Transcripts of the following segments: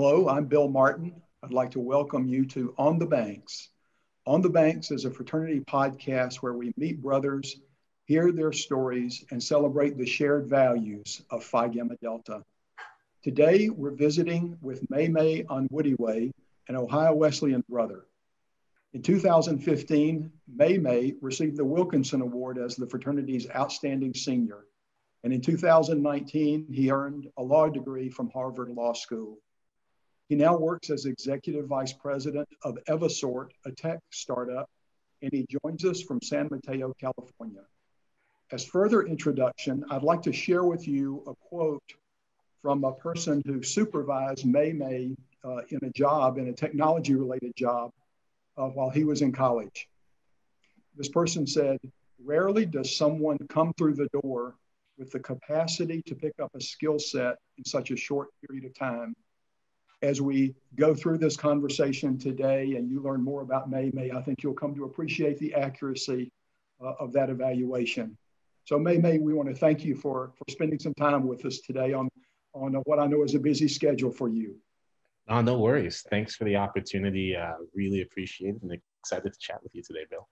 Hello, I'm Bill Martin. I'd like to welcome you to On the Banks. On the Banks is a fraternity podcast where we meet brothers, hear their stories, and celebrate the shared values of Phi Gamma Delta. Today, we're visiting with Memme Onwudiwe, an Ohio Wesleyan brother. In 2015, Memme received the Wilkinson Award as the fraternity's outstanding senior. And in 2019, he earned a law degree from Harvard Law School. He now works as executive vice president of Evisort, a tech startup, and he joins us from San Mateo, California. As further introduction, I'd like to share with you a quote from a person who supervised Memme uh, in a job, in a technology related job, uh, while he was in college. This person said, Rarely does someone come through the door with the capacity to pick up a skill set in such a short period of time as we go through this conversation today and you learn more about Memme, I think you'll come to appreciate the accuracy uh, of that evaluation. So Memme, we want to thank you for, for spending some time with us today on, on what I know is a busy schedule for you. No, no worries. Thanks for the opportunity. Uh, really appreciate it and excited to chat with you today, Bill.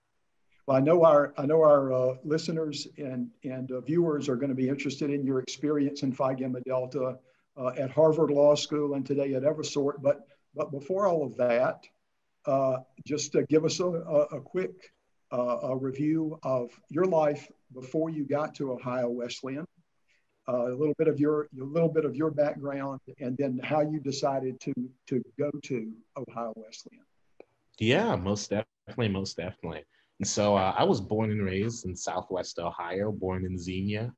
Well, I know our I know our uh, listeners and and uh, viewers are going to be interested in your experience in Phi Gamma Delta uh, at Harvard Law School and today at Evisort. But, but before all of that, uh, just to give us a, a, quick uh, a review of your life before you got to Ohio Wesleyan, uh, a little bit of your a little bit of your background, and then how you decided to to go to Ohio Wesleyan. Yeah, most definitely, most definitely. And so uh, I was born and raised in Southwest Ohio, born in Xenia,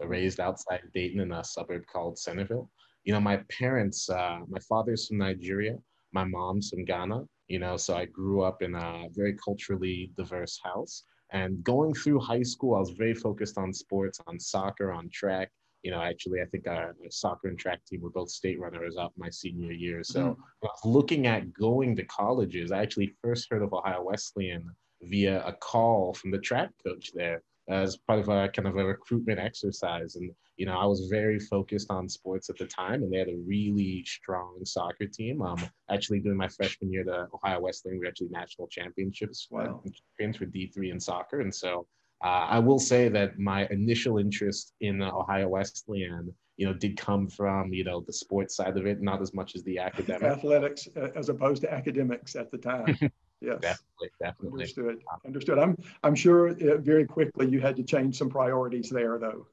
raised outside Dayton in a suburb called Centerville you know, my parents, uh, my father's from Nigeria, my mom's from Ghana, you know, so I grew up in a very culturally diverse house. And going through high school, I was very focused on sports, on soccer, on track. You know, actually, I think our soccer and track team were both state runners up my senior year. So, mm-hmm. looking at going to colleges, I actually first heard of Ohio Wesleyan via a call from the track coach there as part of a kind of a recruitment exercise. And, you know, I was very focused on sports at the time, and they had a really strong soccer team. Um, actually, during my freshman year, the Ohio Wesleyan, we were actually national championships, wow. champions for D3 in soccer. And so uh, I will say that my initial interest in Ohio Wesleyan, you know, did come from, you know, the sports side of it, not as much as the academic. Athletics uh, as opposed to academics at the time. Yes. Definitely, definitely. Understood. Understood. I'm I'm sure uh, very quickly you had to change some priorities there, though.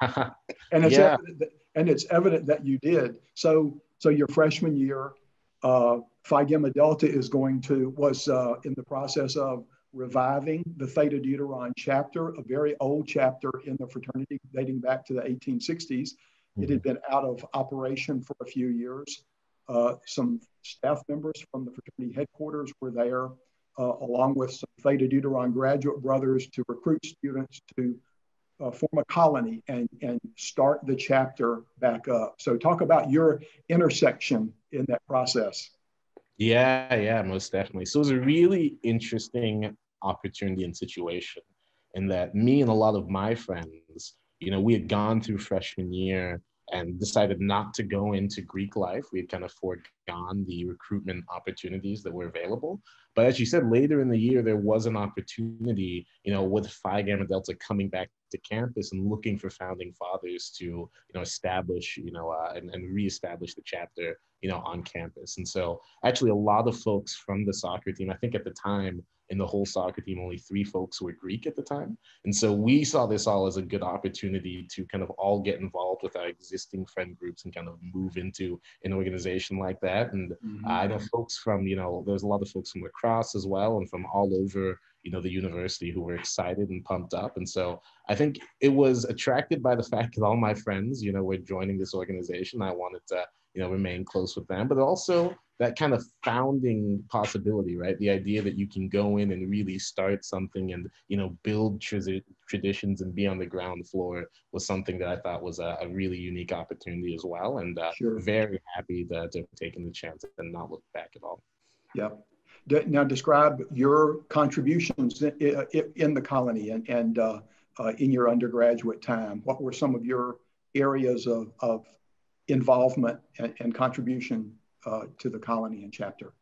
and it's yeah. evident, and it's evident that you did. So so your freshman year, uh, Phi Gamma Delta is going to was uh, in the process of reviving the Theta Deuteron chapter, a very old chapter in the fraternity dating back to the 1860s. Mm-hmm. It had mm-hmm. been out of operation for a few years. Uh, some staff members from the fraternity headquarters were there, uh, along with some Theta Deuteron graduate brothers to recruit students to uh, form a colony and, and start the chapter back up. So, talk about your intersection in that process. Yeah, yeah, most definitely. So, it was a really interesting opportunity and situation in that me and a lot of my friends, you know, we had gone through freshman year and decided not to go into Greek life. We had kind of foregone the recruitment opportunities that were available. But as you said, later in the year, there was an opportunity, you know, with Phi Gamma Delta coming back to campus and looking for founding fathers to, you know, establish, you know, uh, and, and reestablish the chapter, you know, on campus. And so actually a lot of folks from the soccer team, I think at the time, in the whole soccer team, only three folks were Greek at the time. And so we saw this all as a good opportunity to kind of all get involved with our existing friend groups and kind of move into an organization like that. And mm-hmm. I know folks from, you know, there's a lot of folks from lacrosse as well and from all over, you know, the university who were excited and pumped up. And so I think it was attracted by the fact that all my friends, you know, were joining this organization. I wanted to, you know, remain close with them, but also that kind of founding possibility, right? The idea that you can go in and really start something and you know build tra- traditions and be on the ground floor was something that I thought was a, a really unique opportunity as well, and uh, sure. very happy that to have taken the chance and not look back at all. Yep. Now describe your contributions in the colony and, and uh, uh, in your undergraduate time. What were some of your areas of, of involvement and, and contribution uh, to the colony and chapter.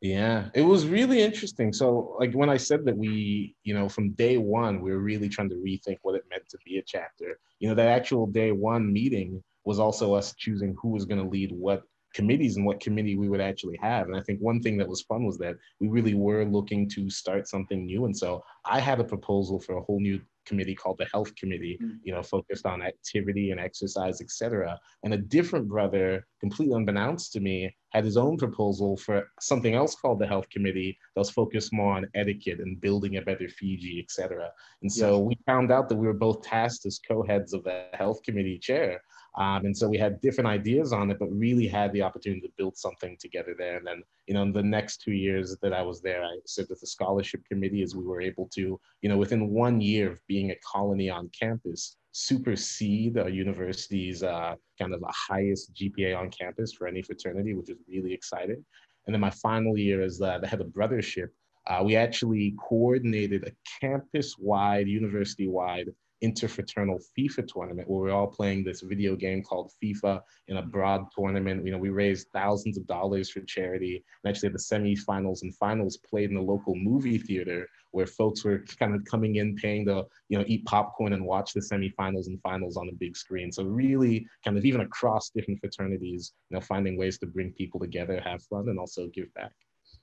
Yeah, it was really interesting. So, like when I said that we, you know, from day one, we were really trying to rethink what it meant to be a chapter. You know, that actual day one meeting was also us choosing who was going to lead what committees and what committee we would actually have. And I think one thing that was fun was that we really were looking to start something new. And so I had a proposal for a whole new committee called the health committee mm. you know focused on activity and exercise etc and a different brother completely unbeknownst to me had his own proposal for something else called the health committee that was focused more on etiquette and building a better fiji etc and so we found out that we were both tasked as co-heads of the health committee chair um, and so we had different ideas on it, but really had the opportunity to build something together there. And then, you know, in the next two years that I was there, I served with the scholarship committee as we were able to, you know, within one year of being a colony on campus, supersede a university's uh, kind of the highest GPA on campus for any fraternity, which is really exciting. And then my final year as the, the head of brothership, uh, we actually coordinated a campus-wide, university-wide interfraternal FIFA tournament where we're all playing this video game called FIFA in a broad tournament. You know, we raised thousands of dollars for charity. And actually, the semifinals and finals played in the local movie theater where folks were kind of coming in, paying to, you know, eat popcorn and watch the semifinals and finals on the big screen. So really, kind of even across different fraternities, you know, finding ways to bring people together, have fun, and also give back.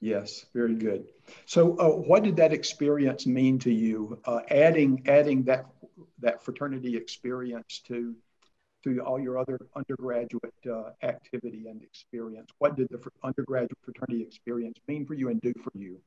Yes, very good. So, uh, what did that experience mean to you? Uh, adding adding that that fraternity experience to to all your other undergraduate uh, activity and experience. What did the undergraduate fraternity experience mean for you and do for you?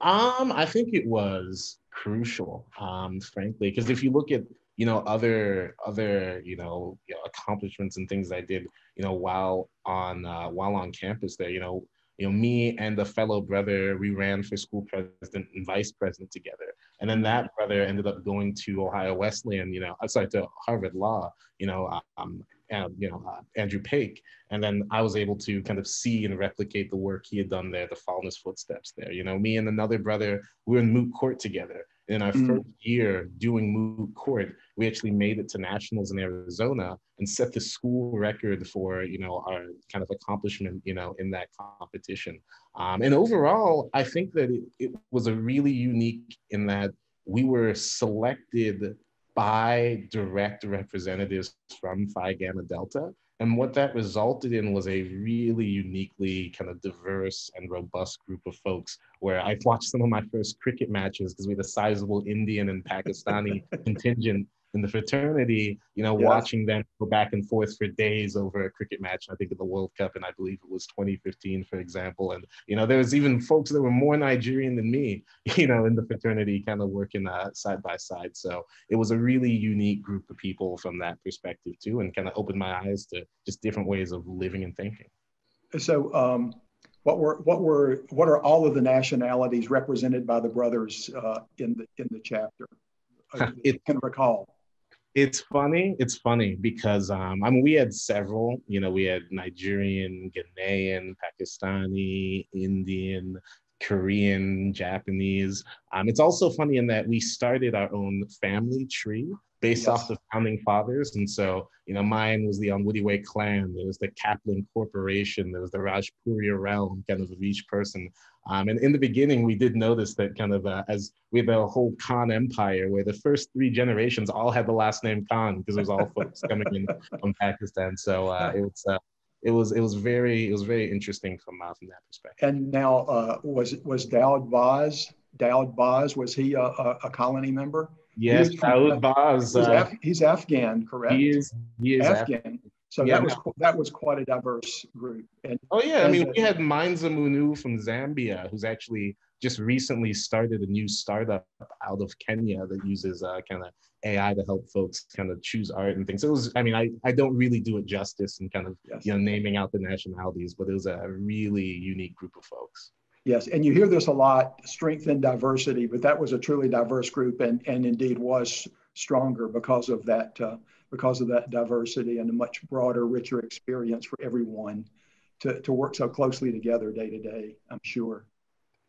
Um, I think it was crucial, um, frankly, because if you look at you know other other you know, you know, accomplishments and things I did, you know, while on uh, while on campus there, you know, you know, me and a fellow brother, we ran for school president and vice president together. And then that brother ended up going to Ohio Wesleyan, you know, uh, sorry, to Harvard Law, you know, um, and, you know, uh, Andrew Paik. And then I was able to kind of see and replicate the work he had done there, to follow his footsteps there. You know, me and another brother, we were in moot court together in our mm. first year doing moot court, we actually made it to nationals in Arizona and set the school record for you know our kind of accomplishment you know in that competition. Um, and overall, I think that it, it was a really unique in that we were selected by direct representatives from Phi Gamma Delta and what that resulted in was a really uniquely kind of diverse and robust group of folks where I've watched some of my first cricket matches because we had a sizable Indian and Pakistani contingent in the fraternity, you know, watching them go back and forth for days over a cricket match. I think of the World Cup, and I believe it was 2015, for example. And you know, there was even folks that were more Nigerian than me, you know, in the fraternity, kind of working uh, side by side. So it was a really unique group of people from that perspective too, and kind of opened my eyes to just different ways of living and thinking. So. Um what were what were what are all of the nationalities represented by the brothers uh, in the in the chapter? it can recall it's funny. It's funny because um, I mean we had several. You know, we had Nigerian, Ghanaian, Pakistani, Indian, Korean, Japanese. Um, it's also funny in that we started our own family tree based yes. off the founding fathers. And so, you know, mine was the Onwudiwe clan, there was the Kaplan Corporation, there was the Rajpuriya realm, kind of of each person. Um, and in the beginning, we did notice that kind of uh, as we had a whole Khan empire where the first three generations all had the last name Khan because it was all folks coming in from Pakistan. So uh, it was. Uh, it was it was very it was very interesting from uh, from that perspective. And now uh, was was Daoud Baz Daoud Baz was he a, a, a colony member? Yes, Daoud Baz. He's, uh, Af- he's, Afghan, correct? He is. He is Afghan. Afghan. So yeah, that was no. that was quite a diverse group. And oh yeah, I mean, a, we had Mainza Munu from Zambia, who's actually just recently started a new startup out of Kenya that uses uh, kind of AI to help folks kind of choose art and things. So it was, I mean, I, I don't really do it justice and kind of yes. you know naming out the nationalities, but it was a really unique group of folks. Yes, and you hear this a lot, strength and diversity, but that was a truly diverse group and, and indeed was stronger because of that uh, because of that diversity and a much broader, richer experience for everyone to, to work so closely together day to day, I'm sure.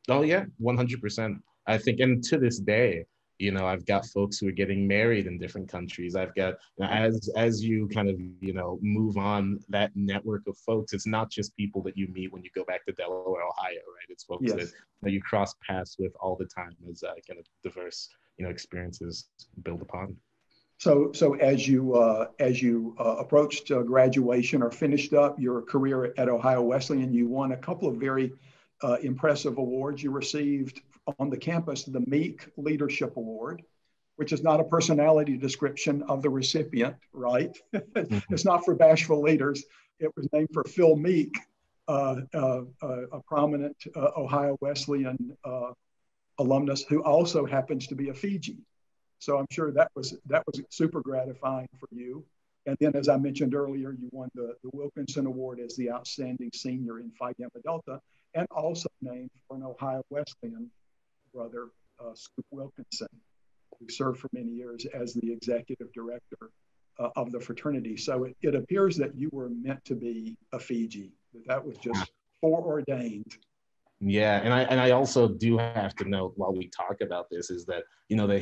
Oh yeah, 100%. I think, and to this day, you know i've got folks who are getting married in different countries i've got you know, as as you kind of you know move on that network of folks it's not just people that you meet when you go back to delaware ohio right it's folks yes. that, that you cross paths with all the time as uh, kind of diverse you know experiences build upon so, so as you uh, as you uh, approached uh, graduation or finished up your career at Ohio Wesleyan, you won a couple of very uh, impressive awards. You received on the campus the Meek Leadership Award, which is not a personality description of the recipient, right? Mm-hmm. it's not for bashful leaders. It was named for Phil Meek, uh, uh, a prominent Ohio Wesleyan alumnus who also happens to be a Fiji. So I'm sure that was that was super gratifying for you. And then, as I mentioned earlier, you won the, the Wilkinson Award as the outstanding senior in Phi Gamma Delta, and also named for an Ohio Wesleyan brother, uh, Scoop Wilkinson, who served for many years as the executive director uh, of the fraternity. So it, it appears that you were meant to be a Fiji. That that was just foreordained. Yeah, and I and I also do have to note while we talk about this is that you know the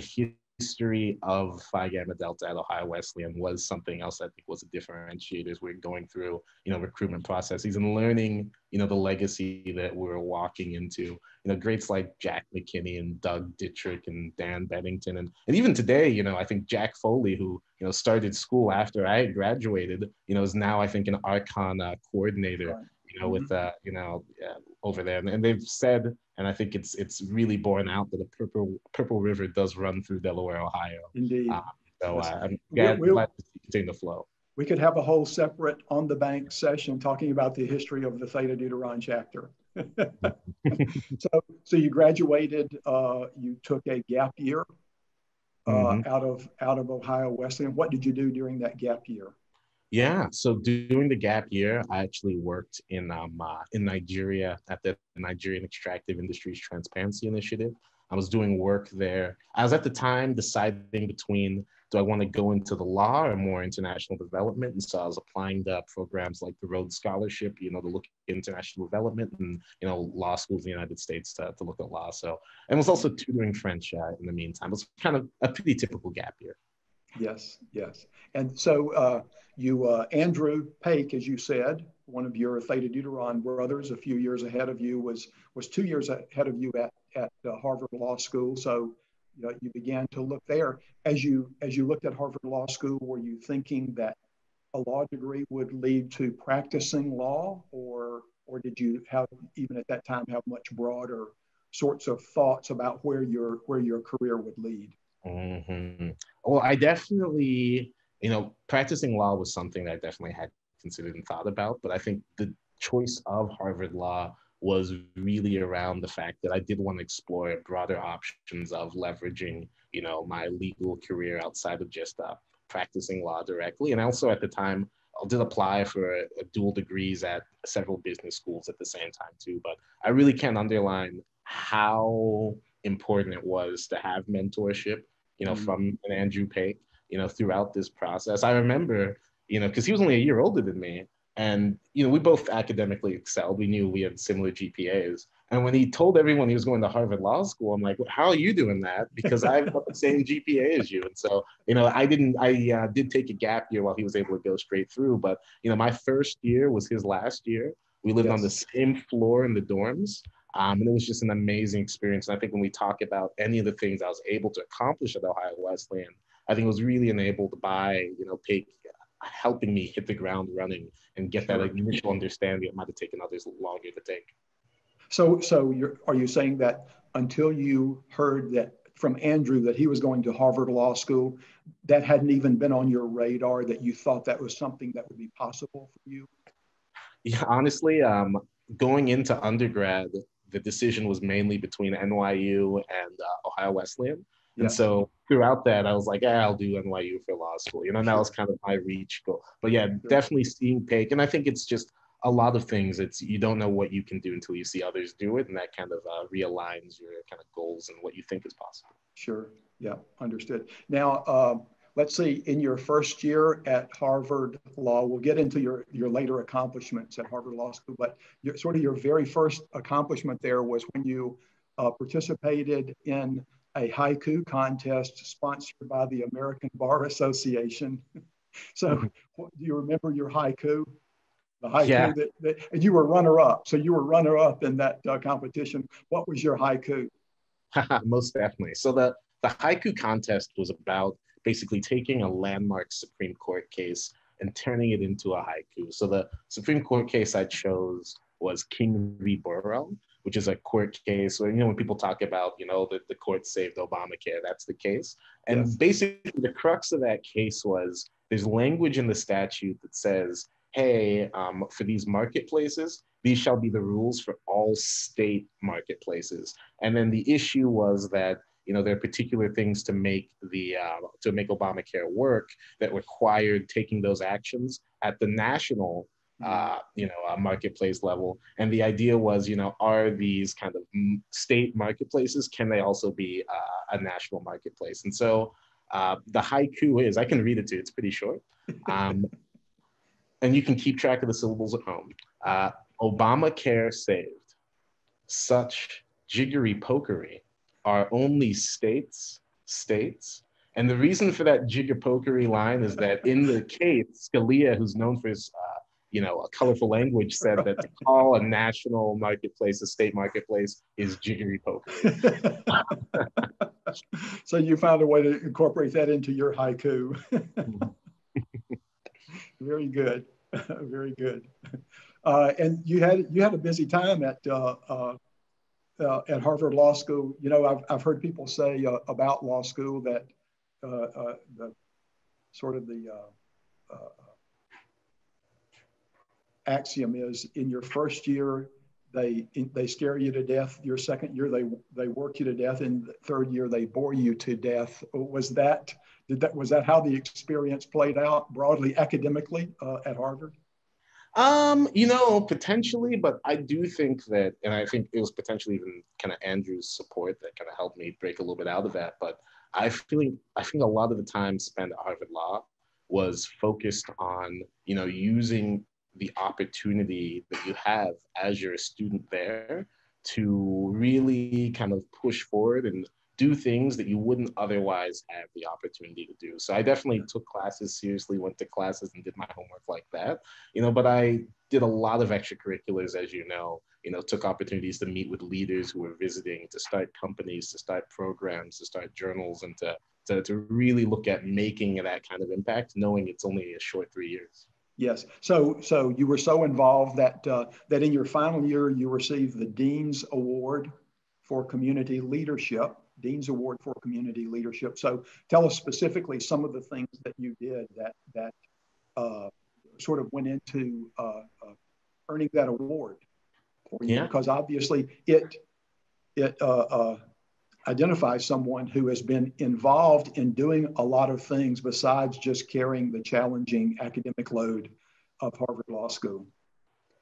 history of Phi Gamma Delta at Ohio Wesleyan was something else I think was a differentiator as we're going through, you know, recruitment processes and learning, you know, the legacy that we're walking into. You know, greats like Jack McKinney and Doug Dittrich and Dan Bennington. And, and even today, you know, I think Jack Foley, who, you know, started school after I graduated, you know, is now, I think, an Archon uh, coordinator. You know, with mm-hmm. uh, you know, yeah, over there. And they've said, and I think it's it's really borne out that the Purple Purple River does run through Delaware, Ohio. Indeed. Um, so uh, I'm glad, we'll, glad to continue the flow. We could have a whole separate on the bank session talking about the history of the Theta Deuteron chapter. so, so you graduated. Uh, you took a gap year uh, mm-hmm. out of out of Ohio Wesleyan. What did you do during that gap year? Yeah, so during the gap year, I actually worked in um, uh, in Nigeria at the Nigerian Extractive Industries Transparency Initiative. I was doing work there. I was at the time deciding between do I want to go into the law or more international development, and so I was applying to programs like the Rhodes Scholarship, you know, to look at international development and you know law schools in the United States to, to look at law. So and was also tutoring French uh, in the meantime. It was kind of a pretty typical gap year. Yes, yes. And so uh, you, uh, Andrew Paik, as you said, one of your Theta Deuteron brothers, a few years ahead of you, was was two years ahead of you at at uh, Harvard Law School. So you, know, you began to look there. As you as you looked at Harvard Law School, were you thinking that a law degree would lead to practicing law, or or did you have even at that time have much broader sorts of thoughts about where your where your career would lead? Mm-hmm. Well, I definitely, you know, practicing law was something that I definitely had considered and thought about. But I think the choice of Harvard Law was really around the fact that I did want to explore broader options of leveraging, you know, my legal career outside of just uh, practicing law directly. And also at the time, I did apply for a, a dual degrees at several business schools at the same time too. But I really can't underline how important it was to have mentorship you know, mm-hmm. from an Andrew Paik, you know, throughout this process. I remember, you know, because he was only a year older than me. And, you know, we both academically excelled. We knew we had similar GPAs. And when he told everyone he was going to Harvard Law School, I'm like, well, how are you doing that? Because I've got the same GPA as you. And so, you know, I didn't, I uh, did take a gap year while he was able to go straight through. But, you know, my first year was his last year. We lived yes. on the same floor in the dorms. Um, and it was just an amazing experience. And I think when we talk about any of the things I was able to accomplish at Ohio Wesleyan, I think it was really enabled by, you know, Paik helping me hit the ground running and get that initial understanding it might have taken others longer to take. So, so you're, are you saying that until you heard that from Andrew that he was going to Harvard Law School, that hadn't even been on your radar, that you thought that was something that would be possible for you? Yeah, honestly, um, going into undergrad, the decision was mainly between NYU and uh, Ohio Wesleyan. And yeah. so throughout that, I was like, yeah, I'll do NYU for law school. You know, that was kind of my reach goal. But yeah, definitely seeing Paik. And I think it's just a lot of things. It's you don't know what you can do until you see others do it. And that kind of uh, realigns your kind of goals and what you think is possible. Sure. Yeah, understood. Now, um, let's see, in your first year at Harvard Law, we'll get into your, your later accomplishments at Harvard Law School, but your, sort of your very first accomplishment there was when you uh, participated in a haiku contest sponsored by the American Bar Association. so, mm-hmm. do you remember your haiku? The haiku yeah. that, that, and you were runner up. So you were runner up in that uh, competition. What was your haiku? Most definitely. So the the haiku contest was about basically taking a landmark Supreme Court case and turning it into a haiku. So the Supreme Court case I chose was King v. Burwell, which is a court case where, you know, when people talk about, you know, that the court saved Obamacare, that's the case. And yes. basically the crux of that case was there's language in the statute that says, hey, um, for these marketplaces, these shall be the rules for all state marketplaces. And then the issue was that you know there are particular things to make the uh, to make Obamacare work that required taking those actions at the national uh, you know uh, marketplace level. And the idea was you know are these kind of state marketplaces can they also be uh, a national marketplace? And so uh, the haiku is i can read it to you it's pretty short. Um, and you can keep track of the syllables at home. Uh, obamacare saved. Such jiggery pokery are only states, states. And the reason for that jigger-pokery line is that in the case, Scalia, who's known for his, uh, you know, a colorful language, said that to call a national marketplace a state marketplace is jiggery so you found a way to incorporate that into your haiku. Very good. Very good. Uh, and you had you had a busy time at uh, uh, at Harvard Law School, you know, I've, I've heard people say uh, about law school that uh, uh the sort of the uh, uh, axiom is in your first year, they they scare you to death. Your second year, they they work you to death. In the third year, they bore you to death. Was that did that was that how the experience played out broadly academically at Harvard? Um, you know, potentially, but I do think that, and I think it was potentially even kind of Andrew's support that kind of helped me break a little bit out of that. But I feel, I think a lot of the time spent at Harvard Law was focused on, you know, using the opportunity that you have as you're a student there to really kind of push forward and do things that you wouldn't otherwise have the opportunity to do. So I definitely took classes seriously, went to classes and did my homework like that, you know, but I did a lot of extracurriculars, as you know, you know, took opportunities to meet with leaders who were visiting, to start companies, to start programs, to start journals, and to, to, to really look at making that kind of impact, knowing it's only a short three years. Yes. So, so you were so involved that uh, that in your final year you received the Dean's Award for Community Leadership Dean's Award for Community Leadership. So tell us specifically some of the things that you did that, that uh, sort of went into uh, uh, earning that award for you, yeah. because obviously it, it uh, uh, identifies someone who has been involved in doing a lot of things besides just carrying the challenging academic load of Harvard Law School.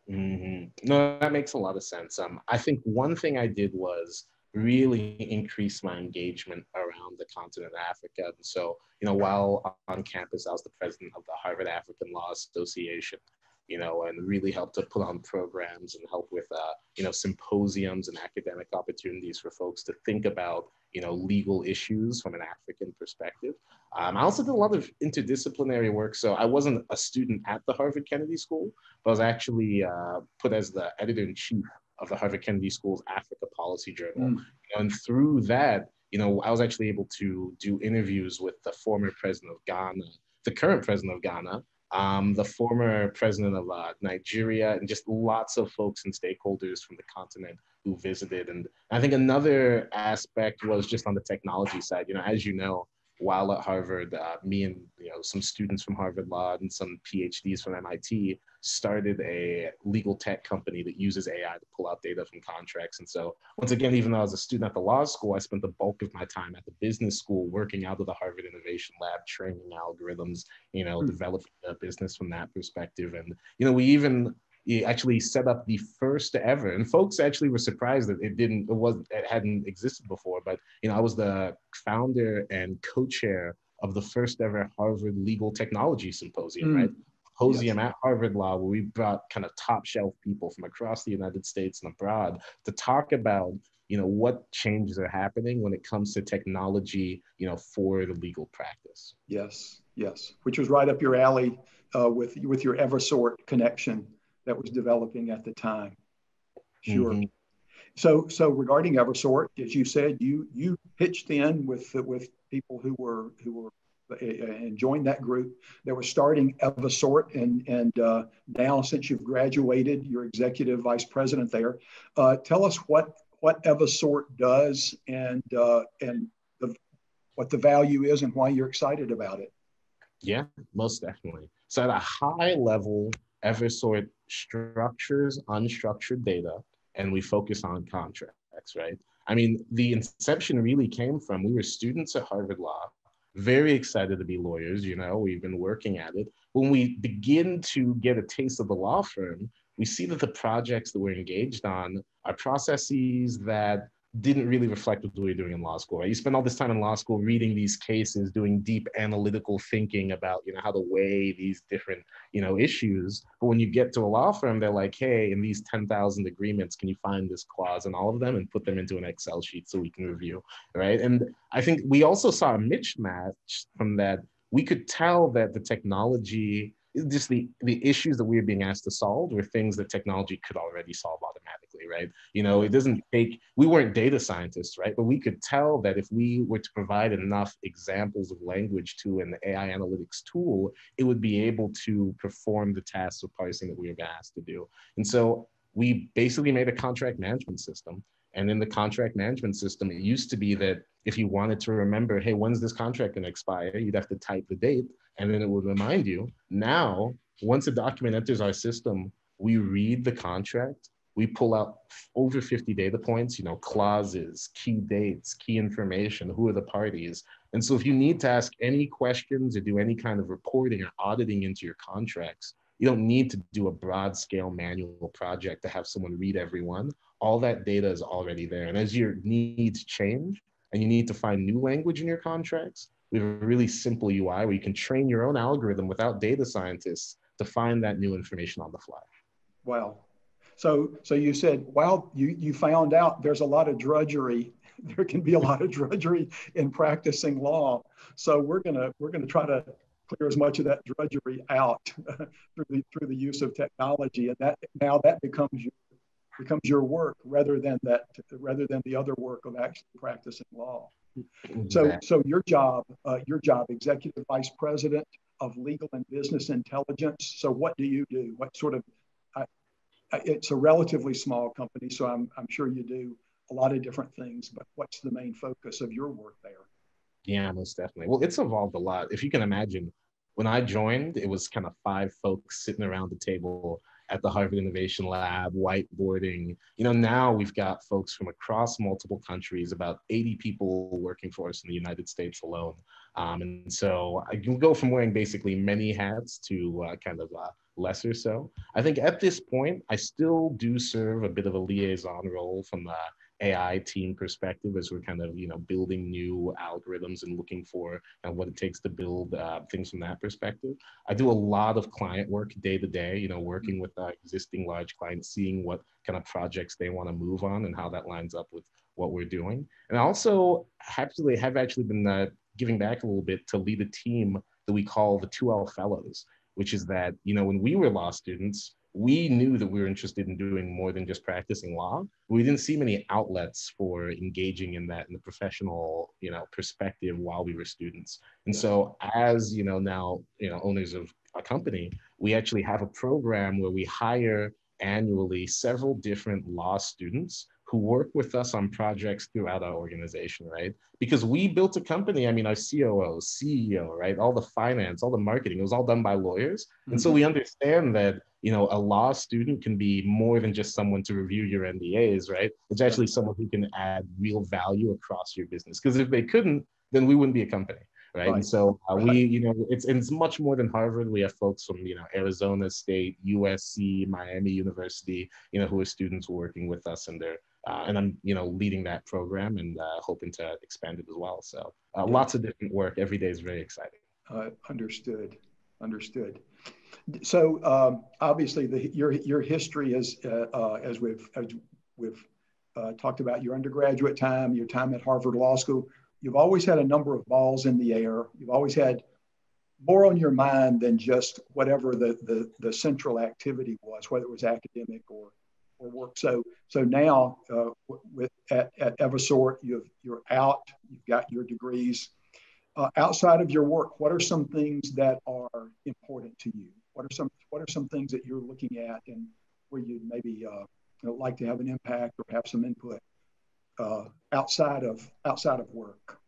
Mm-hmm. No, that makes a lot of sense. Um, I think one thing I did was really increased my engagement around the continent of Africa. And so, you know, while on campus, I was the president of the Harvard African Law Association, you know, and really helped to put on programs and help with, uh, you know, symposiums and academic opportunities for folks to think about, you know, legal issues from an African perspective. Um, I also did a lot of interdisciplinary work. So I wasn't a student at the Harvard Kennedy School, but I was actually uh, put as the editor in chief of the Harvard Kennedy School's Africa Policy Journal. Mm. And through that, you know, I was actually able to do interviews with the former president of Ghana, the current president of Ghana, um, the former president of uh, Nigeria, and just lots of folks and stakeholders from the continent who visited. And I think another aspect was just on the technology side. You know, as you know, while at Harvard, uh, me and you know some students from Harvard Law and some PhDs from MIT started a legal tech company that uses AI to pull out data from contracts. And so once again, even though I was a student at the law school, I spent the bulk of my time at the business school working out of the Harvard Innovation Lab, training algorithms, you know, mm-hmm. developing a business from that perspective. And you know, we even actually set up the first ever and folks actually were surprised that it didn't it wasn't it hadn't existed before but you know i was the founder and co-chair of the first ever harvard legal technology symposium mm. right symposium yes. at harvard law where we brought kind of top shelf people from across the united states and abroad to talk about you know, what changes are happening when it comes to technology, you know, for the legal practice. Yes, yes, which was right up your alley uh, with with your Evisort connection that was developing at the time. Sure. Mm-hmm. So, so regarding Eversort, as you said, you you pitched in with with people who were who were and joined that group that was starting Evisort, and and uh, now since you've graduated, you're executive vice president there. Uh, tell us what what Evisort does and uh, and the, what the value is and why you're excited about it. Yeah, most definitely. So at a high level, Evisort structures unstructured data, and we focus on contracts, right? I mean, the inception really came from we were students at Harvard Law, very excited to be lawyers. You know, we've been working at it. When we begin to get a taste of the law firm, we see that the projects that we're engaged on are processes that didn't really reflect what we were doing in law school. Right? You spend all this time in law school reading these cases, doing deep analytical thinking about, you know, how to weigh these different, you know, issues. But when you get to a law firm, they're like, hey, in these 10,000 agreements, can you find this clause in all of them and put them into an Excel sheet so we can review, right? And I think we also saw a mismatch from that. We could tell that the technology just the the issues that we were being asked to solve were things that technology could already solve automatically right? You know it doesn't take we weren't data scientists right? But we could tell that if we were to provide enough examples of language to an ai analytics tool it would be able to perform the tasks of parsing that we were asked to do. And so we basically made a contract management system and in the contract management system, it used to be that if you wanted to remember, hey, when's this contract going to expire? You'd have to type the date and then it would remind you. Now, once a document enters our system, we read the contract, we pull out over 50 data points, you know, clauses, key dates, key information, who are the parties. And so if you need to ask any questions or do any kind of reporting or auditing into your contracts, you don't need to do a broad scale manual project to have someone read every one. All that data is already there. And as your needs change and you need to find new language in your contracts, we have a really simple UI where you can train your own algorithm without data scientists to find that new information on the fly. Wow. So, so you said, well, you, you found out there's a lot of drudgery. There can be a lot of drudgery in practicing law. So we're gonna we're gonna try to clear as much of that drudgery out through the through the use of technology, and that now that becomes your becomes your work rather than that rather than the other work of actually practicing law. So, so your job, uh, your job, executive vice president of legal and business intelligence. So, what do you do? What sort of? I, it's a relatively small company, so I'm I'm sure you do a lot of different things. But what's the main focus of your work there? Yeah, most definitely. Well, it's evolved a lot. If you can imagine, when I joined, it was kind of five folks sitting around the table at the Harvard Innovation Lab, whiteboarding. You know, now we've got folks from across multiple countries, about 80 people working for us in the United States alone. Um, and so I can go from wearing basically many hats to uh, kind of uh, lesser so. I think at this point, I still do serve a bit of a liaison role from the AI team perspective as we're kind of you know building new algorithms and looking for and what it takes to build uh, things from that perspective. I do a lot of client work day to day, you know, working with uh, existing large clients, seeing what kind of projects they want to move on and how that lines up with what we're doing. And I also actually have actually been uh, giving back a little bit to lead a team that we call the 2L Fellows, which is that you know when we were law students we knew that we were interested in doing more than just practicing law. We didn't see many outlets for engaging in that in the professional, you know, perspective while we were students. And so as, you know, now, you know, owners of a company, we actually have a program where we hire annually several different law students who work with us on projects throughout our organization, right? Because we built a company, I mean, our COO, CEO, right? All the finance, all the marketing, it was all done by lawyers. Mm-hmm. And so mm-hmm. we understand that, you know, a law student can be more than just someone to review your NDAs, right? It's actually someone who can add real value across your business. Because if they couldn't, then we wouldn't be a company right? right. And so uh, we, you know, it's it's much more than Harvard. We have folks from you know Arizona State, USC, Miami University, you know, who are students working with us, and they're uh, and I'm you know leading that program and uh, hoping to expand it as well. So uh, lots of different work. Every day is very exciting. Uh, understood, understood. So um, obviously, the, your your history is uh, as we've as we've uh, talked about your undergraduate time, your time at Harvard Law School. You've always had a number of balls in the air. You've always had more on your mind than just whatever the, the, the central activity was, whether it was academic or, or work. So, so now uh, with at, at Evisort, you've, you're out, you've got your degrees. Uh, outside of your work, what are some things that are important to you? What are some what are some things that you're looking at and where you'd maybe uh, you know, like to have an impact or have some input uh, outside of outside of work?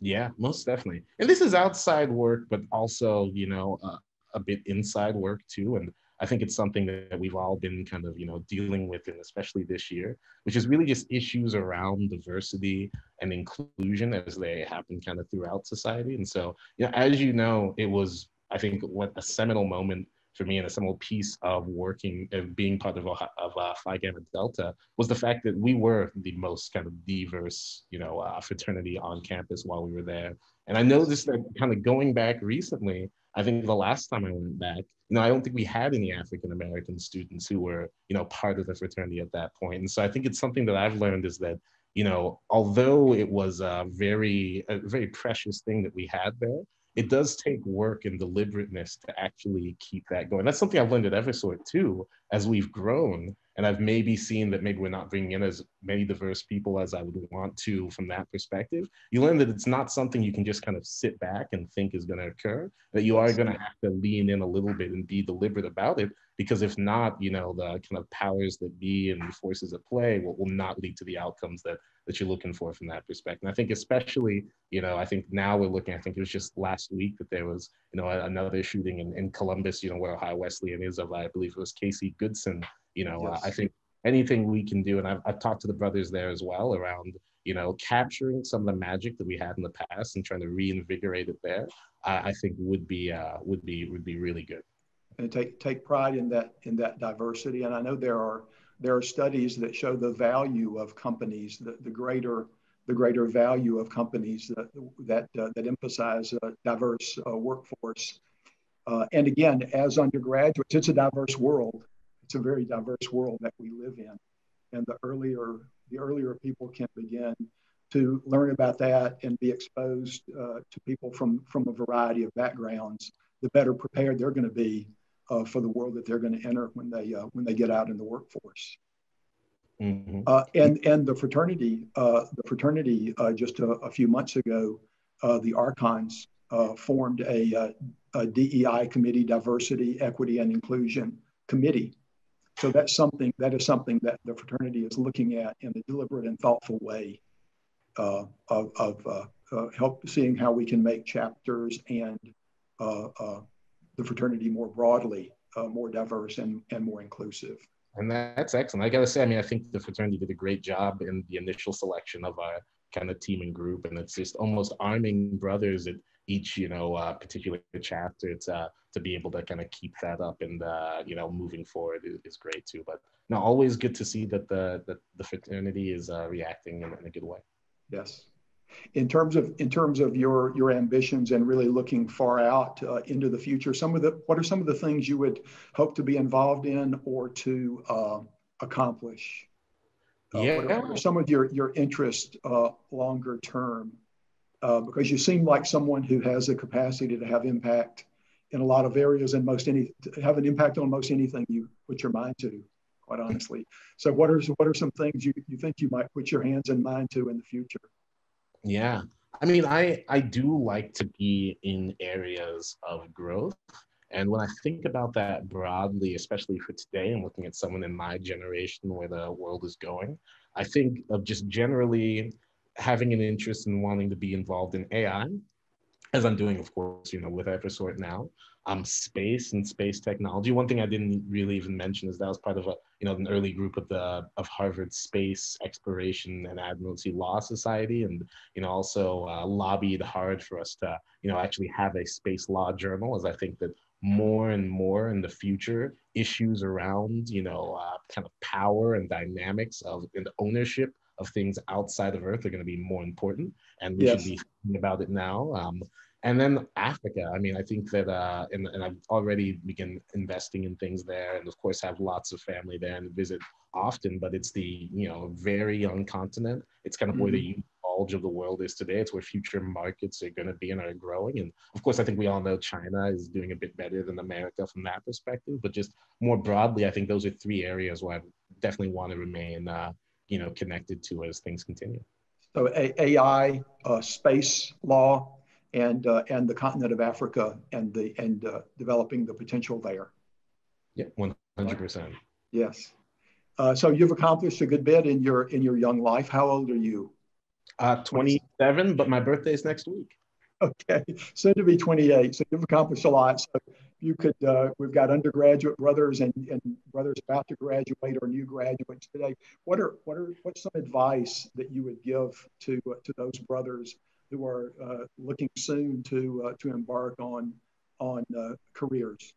Yeah, most definitely. And this is outside work, but also, you know, uh, a bit inside work too. And I think it's something that we've all been kind of, you know, dealing with, and especially this year, which is really just issues around diversity and inclusion as they happen kind of throughout society. And so, you know, as you know, it was, I think, what a seminal moment for me and a seminal piece of working of being part of, of uh, Phi Gamma Delta was the fact that we were the most kind of diverse, you know, uh, fraternity on campus while we were there. And I noticed that kind of going back recently, I think the last time I went back, you know, I don't think we had any African American students who were, you know, part of the fraternity at that point. And so I think it's something that I've learned is that, you know, although it was a very, a very precious thing that we had there, it does take work and deliberateness to actually keep that going. That's something I've learned at Evisort too, as we've grown. And I've maybe seen that maybe we're not bringing in as many diverse people as I would want to from that perspective. You learn that it's not something you can just kind of sit back and think is going to occur, that you are going to have to lean in a little bit and be deliberate about it. Because if not, you know, the kind of powers that be and forces at play will, will not lead to the outcomes that that you're looking for from that perspective. And I think especially, you know, I think now we're looking, I think it was just last week that there was, you know, another shooting in, in Columbus, you know, where Ohio Wesleyan is of, I believe it was Casey Goodson, you know, yes. uh, I think anything we can do, and I've, I've talked to the brothers there as well around, you know, capturing some of the magic that we had in the past and trying to reinvigorate it there, I, I think would be, uh, would be, would be really good. And take, take pride in that, in that diversity. And I know there are, there are studies that show the value of companies, the, the greater the greater value of companies that that, uh, that emphasize a diverse uh, workforce. Uh, and again, as undergraduates, it's a diverse world. It's a very diverse world that we live in. And the earlier the earlier people can begin to learn about that and be exposed uh, to people from from a variety of backgrounds, the better prepared they're going to be uh, for the world that they're going to enter when they uh, when they get out in the workforce. Mm-hmm. Uh, and and the fraternity, uh, the fraternity uh, just a, a, few months ago, uh, the Archons formed a, a, DEI committee, diversity, equity, and inclusion committee. So that's something that is something that the fraternity is looking at in a deliberate and thoughtful way of, of help seeing how we can make chapters and the fraternity more broadly uh, more diverse and, and more inclusive. And that's excellent. I got to say, I mean, I think the fraternity did a great job in the initial selection of our kind of team and group. And it's just almost arming brothers at each, you know, uh, particular chapter to, to be able to kind of keep that up and, uh, you know, moving forward is, is, great too. But no, always good to see that the, that the fraternity is uh, reacting in, in a good way. Yes in terms of in terms of your your ambitions and really looking far out uh, into the future some of the what are some of the things you would hope to be involved in or to uh, accomplish? Uh, yeah. What are, what are, some of your your interest uh, longer term? Uh, because you seem like someone who has the capacity to have impact in a lot of areas and most any have an impact on most anything you put your mind to quite honestly. So what are what are some things you, you think you might put your hands and mind to in the future yeah. I mean, I, I do like to be in areas of growth. And when I think about that broadly, especially for today, and looking at someone in my generation where the world is going, I think of just generally having an interest in wanting to be involved in AI, as I'm doing, of course, you know, with Evisort now, um, space and space technology. One thing I didn't really even mention is that was part of a you know an early group of the of Harvard Space Exploration and Admiralty Law Society, and you know also uh, lobbied hard for us to you know actually have a space law journal, as I think that more and more in the future issues around you know uh, kind of power and dynamics of and ownership of things outside of Earth are going to be more important, and we yes. should be thinking about it now. Um, and then Africa. I mean, I think that, uh, and, and I've already begun investing in things there, and of course have lots of family there and visit often. But it's the you know very young continent. It's kind of mm-hmm. where the bulge of the world is today. It's where future markets are going to be and are growing. And of course, I think we all know China is doing a bit better than America from that perspective. But just more broadly, I think those are three areas where I definitely want to remain, uh, you know, connected to as things continue. So AI, uh, space law, and uh, and the continent of Africa and the and uh, developing the potential there. Yeah, one hundred percent. Yes. Uh, so you've accomplished a good bit in your in your young life. How old are you? Uh, 27, but my birthday is next week. Okay, soon to be 28. So you've accomplished a lot. So you could, uh, we've got undergraduate brothers and, and brothers about to graduate or new graduates today. What are what are what's some advice that you would give to uh, to those brothers who are uh, looking soon to uh, to embark on on uh, careers?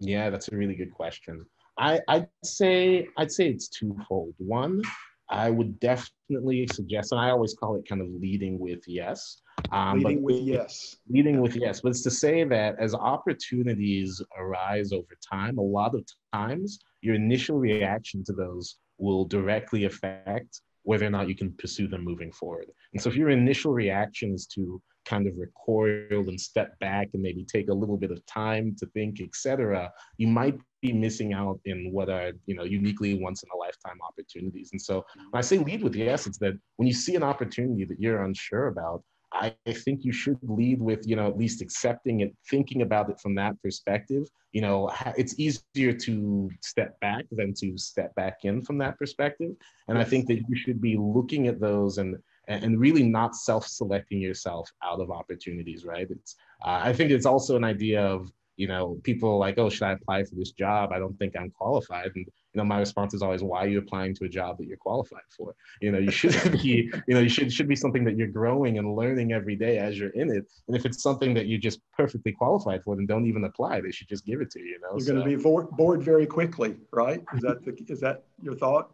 Yeah, that's a really good question. I, I'd say I'd say it's twofold. One, I would definitely suggest, and I always call it kind of leading with yes. Um, leading with yes. Leading with yes. But it's to say that as opportunities arise over time, a lot of times your initial reaction to those will directly affect whether or not you can pursue them moving forward. And so if your initial reaction is to kind of recoil and step back and maybe take a little bit of time to think, etc., you might be missing out in what are you know uniquely once in a lifetime opportunities. And so when I say lead with yes, it's that when you see an opportunity that you're unsure about, I think you should lead with, you know, at least accepting it, thinking about it from that perspective. You know, it's easier to step back than to step back in from that perspective. And I think that you should be looking at those and and really not self-selecting yourself out of opportunities, right? It's uh, I think it's also an idea of you know, people like, oh, should I apply for this job? I don't think I'm qualified. And, you know, my response is always, why are you applying to a job that you're qualified for? You know, you should be, you know, you should, should be something that you're growing and learning every day as you're in it. And if it's something that you're just perfectly qualified for, then don't even apply. They should just give it to you, you know? You're so, going to be bored, bored very quickly, right? Is that the, is that your thought?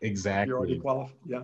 Exactly. You're already qualified. Yeah.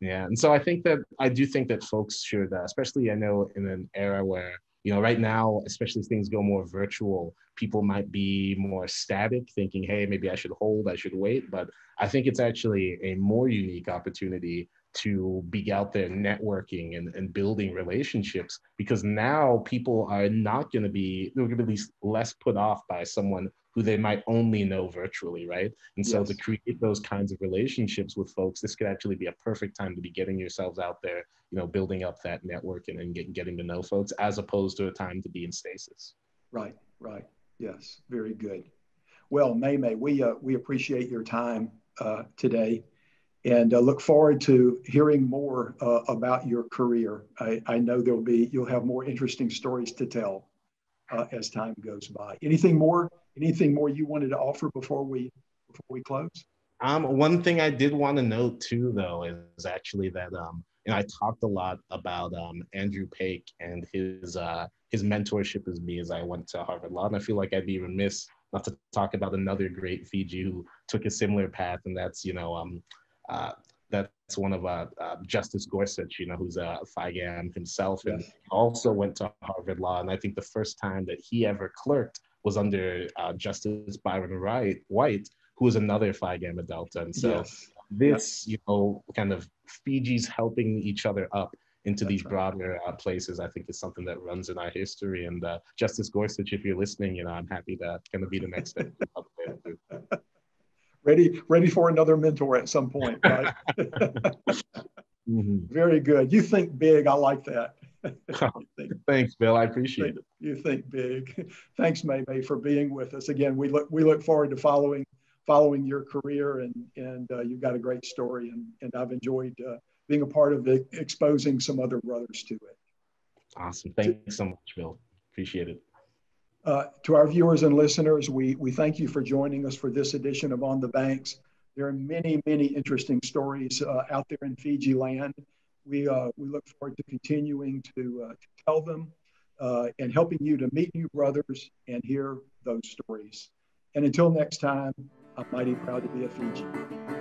Yeah. And so I think that I do think that folks should, uh, especially I know in an era where you know right now especially as things go more virtual people might be more static thinking hey maybe i should hold i should wait. But i think it's actually a more unique opportunity to be out there networking and, and building relationships because now people are not going to be they're going to be less put off by someone who they might only know virtually right and so yes. to create those kinds of relationships with folks this could actually be a perfect time to be getting yourselves out there you know building up that network and, and get, getting to know folks as opposed to a time to be in stasis right right yes very good well Memme we uh, we appreciate your time uh, today and uh, look forward to hearing more uh, about your career. I, I, know there'll be you'll have more interesting stories to tell uh, as time goes by. Anything more? Anything more you wanted to offer before we before we close? Um, one thing I did want to note too, though, is actually that um, you know, I talked a lot about um, Andrew Paik and his uh, his mentorship as me as I went to Harvard Law, and I feel like I'd be remiss not to talk about another great Fiji who took a similar path, and that's you know um, uh, that's one of uh, uh, Justice Gorsuch, you know, who's a Phi Gam himself and yes. also went to Harvard Law. And I think the first time that he ever clerked was under uh, Justice Byron Wright, White, who was another Phi Gamma Delta. And so yes. this, you know, kind of Fiji's helping each other up into That's these broader uh, places, I think is something that runs in our history. And uh, Justice Gorsuch, if you're listening, you know, I'm happy to kind of be the next step. ready ready for another mentor at some point right mm-hmm. very good you think big i like that thanks bill i appreciate it you think big. Thanks Memme for being with us. Again we look we look forward to following following your career and and uh, you've got a great story and and i've enjoyed uh, being a part of the, exposing some other brothers to it. Awesome. Thanks so much bill. Appreciate it. Uh, to our viewers and listeners, we, we thank you for joining us for this edition of On the Banks. There are many, many interesting stories uh, out there in Fiji land. We, uh, we look forward to continuing to, uh, to tell them uh, and helping you to meet new brothers and hear those stories. And until next time, I'm mighty proud to be a Fijian.